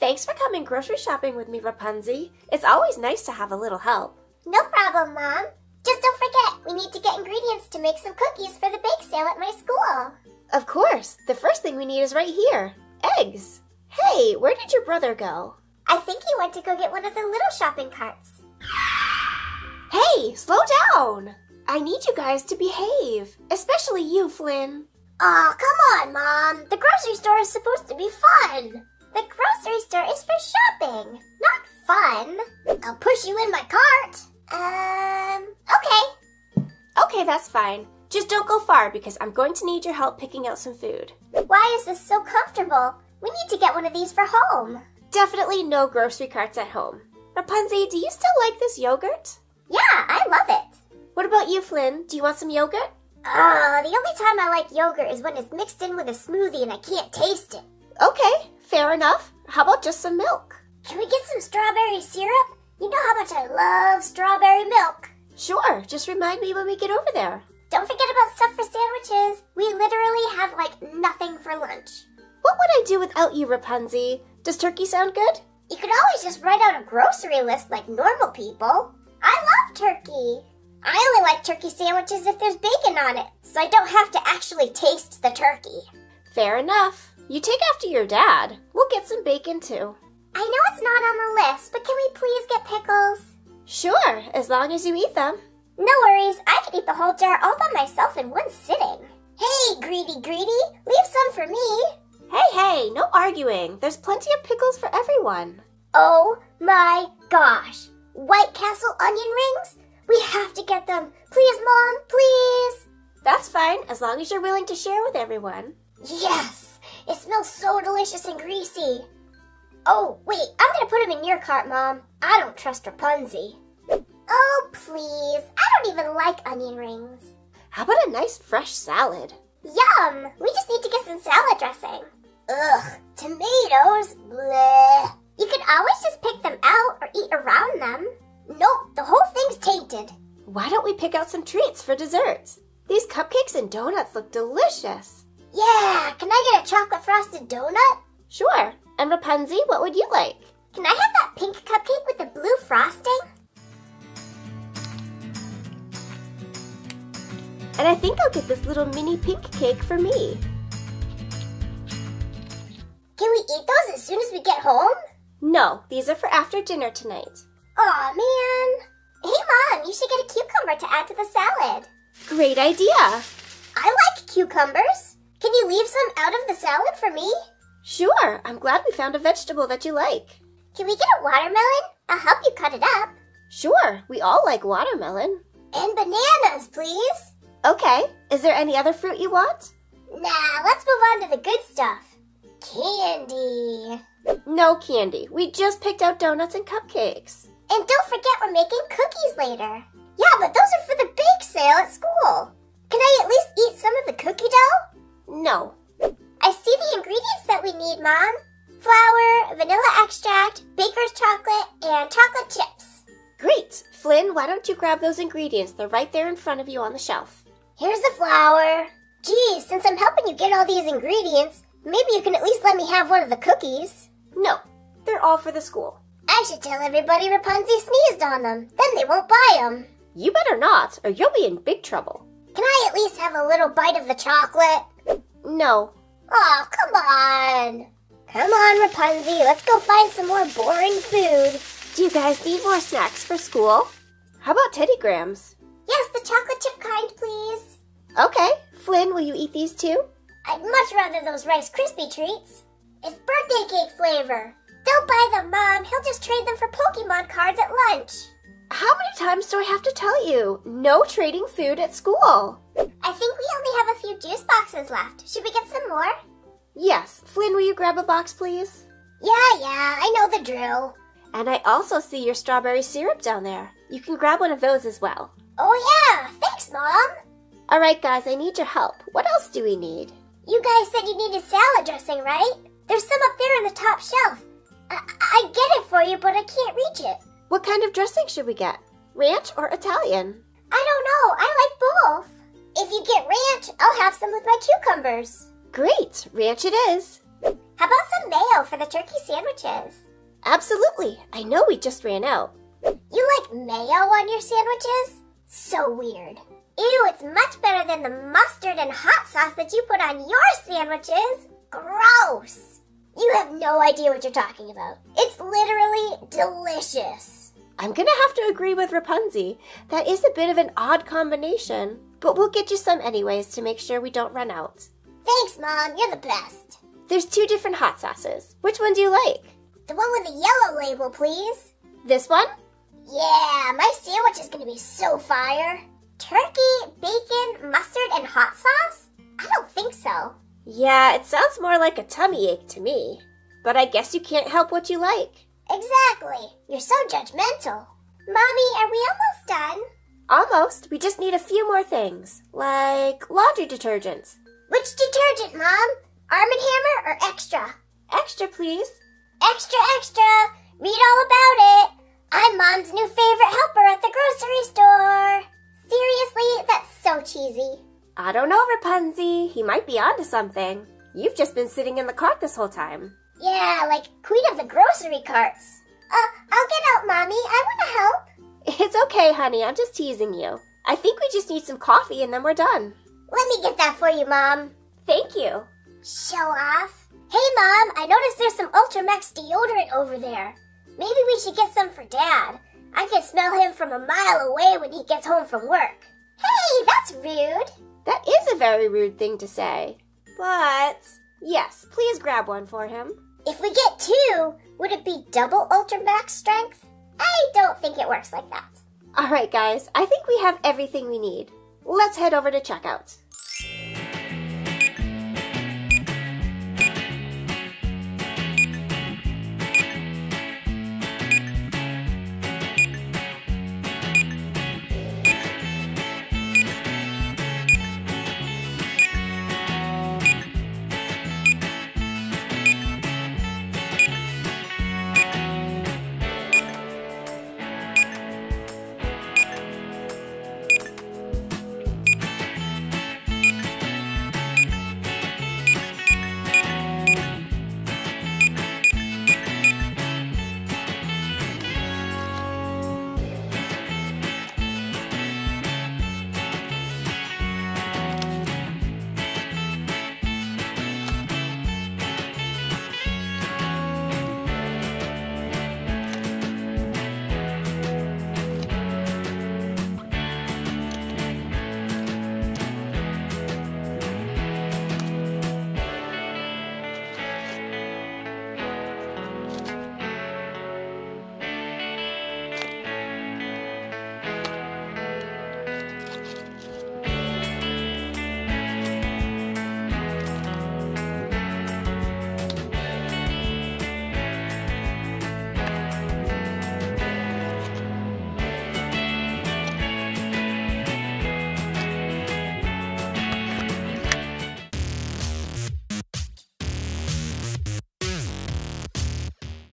Thanks for coming grocery shopping with me, Rapunzie. It's always nice to have a little help. No problem, Mom. Just don't forget, we need to get ingredients to make some cookies for the bake sale at my school. Of course. The first thing we need is right here eggs. Hey, where did your brother go? I think he went to go get one of the little shopping carts. Hey, slow down! I need you guys to behave, especially you, Flynn. Oh, come on, Mom. The grocery store is supposed to be fun. The grocery store is for shopping, not fun. I'll push you in my cart. Um, okay. Okay, that's fine. Just don't go far because I'm going to need your help picking out some food. Why is this so comfortable? We need to get one of these for home. Definitely no grocery carts at home. Rapunzie, do you still like this yogurt? Yeah, I love it. What about you, Flynn? Do you want some yogurt? Oh, the only time I like yogurt is when it's mixed in with a smoothie and I can't taste it. Okay, fair enough. How about just some milk? Can we get some strawberry syrup? You know how much I love strawberry milk. Sure, just remind me when we get over there. Don't forget about stuff for sandwiches. We literally have like nothing for lunch. What would I do without you, Rapunzie? Does turkey sound good? You could always just write out a grocery list like normal people. I love turkey. I only like turkey sandwiches if there's bacon on it, so I don't have to actually taste the turkey. Fair enough. You take after your dad. We'll get some bacon too. I know it's not on the list, but can we please get pickles? Sure, as long as you eat them. No worries, I could eat the whole jar all by myself in one sitting. Hey, greedy, greedy, leave some for me. Hey, hey, no arguing. There's plenty of pickles for everyone. Oh my gosh. White Castle onion rings? We have to get them. Please, Mom, please. That's fine, as long as you're willing to share with everyone. Yes, it smells so delicious and greasy. Oh, wait, I'm gonna put them in your cart, Mom. I don't trust Rapunzie. Oh, please. I don't even like onion rings. How about a nice fresh salad? Yum! We just need to get some salad dressing. Ugh, tomatoes? Bleh. You could always just pick them out or eat around them. Nope, the whole thing's tainted. Why don't we pick out some treats for dessert? These cupcakes and donuts look delicious. Yeah, can I get a chocolate frosted donut? Sure. And Rapunzie, what would you like? Can I have that pink cupcake with the blue frosting? And I think I'll get this little mini pink cake for me. Can we eat those as soon as we get home? No, these are for after dinner tonight. Aw, man. Hey, Mom, you should get a cucumber to add to the salad. Great idea. I like cucumbers. Can you leave some out of the salad for me? Sure, I'm glad we found a vegetable that you like. Can we get a watermelon? I'll help you cut it up. Sure, we all like watermelon. And bananas, please. Okay, is there any other fruit you want? Nah, let's move on to the good stuff. Candy. No candy. We just picked out donuts and cupcakes. And don't forget we're making cookies later. Yeah, but those are for the bake sale at school. Can I at least eat some of need, Mom. Flour, vanilla extract, baker's chocolate, and chocolate chips. Great. Flynn, why don't you grab those ingredients? They're right there in front of you on the shelf. Here's the flour. Geez, since I'm helping you get all these ingredients, maybe you can at least let me have one of the cookies. No, they're all for the school. I should tell everybody Rapunzie sneezed on them. Then they won't buy them. You better not, or you'll be in big trouble. Can I at least have a little bite of the chocolate? No. Oh, come on. Come on, Rapunzie. Let's go find some more boring food. Do you guys need more snacks for school? How about Teddy Grahams? Yes, the chocolate chip kind, please. Okay. Flynn, will you eat these too? I'd much rather those Rice Krispie treats. It's birthday cake flavor. Don't buy them, Mom. He'll just trade them for Pokemon cards at lunch. How many times do I have to tell you? No trading food at school. I think we only have a few juice boxes left. Should we get some more? Yes. Flynn, will you grab a box, please? Yeah, yeah, I know the drill. And I also see your strawberry syrup down there. You can grab one of those as well. Oh, yeah. Thanks, Mom. All right, guys, I need your help. What else do we need? You guys said you needed salad dressing, right? There's some up there on the top shelf. I, I get it for you, but I can't reach it. What kind of dressing should we get? Ranch or Italian? I don't know. I like both. If you get ranch, I'll have some with my cucumbers. Great, ranch it is. How about some mayo for the turkey sandwiches? Absolutely. I know we just ran out. You like mayo on your sandwiches? So weird. Ew, it's much better than the mustard and hot sauce that you put on your sandwiches. Gross. You have no idea what you're talking about. It's literally delicious. I'm gonna have to agree with Rapunzie. That is a bit of an odd combination, but we'll get you some anyways to make sure we don't run out. Thanks, Mom. You're the best. There's two different hot sauces. Which one do you like? The one with the yellow label, please. This one? Yeah, my sandwich is gonna be so fire. Turkey, bacon, mustard, and hot sauce? I don't think so. Yeah, it sounds more like a tummy ache to me. But I guess you can't help what you like. Exactly. You're so judgmental. Mommy, are we almost done? Almost. We just need a few more things, like laundry detergents. Which detergent, Mom? Arm & Hammer or Xtra? Extra, please. Extra, extra. Read all about it. I'm Mom's new favorite helper at the grocery store. Seriously, that's so cheesy. I don't know, Rapunzie. He might be onto something. You've just been sitting in the cart this whole time. Yeah, like queen of the grocery carts. Uh, I'll get out, Mommy. I want to help. It's okay, honey. I'm just teasing you. I think we just need some coffee and then we're done. Let me get that for you, Mom. Thank you. Show off. Hey, Mom, I noticed there's some Ultramax deodorant over there. Maybe we should get some for Dad. I can smell him from a mile away when he gets home from work. Hey, that's rude. That is a very rude thing to say. But, yes, please grab one for him. If we get two, would it be double Ultramax strength? I don't think it works like that. All right, guys, I think we have everything we need. Let's head over to checkout.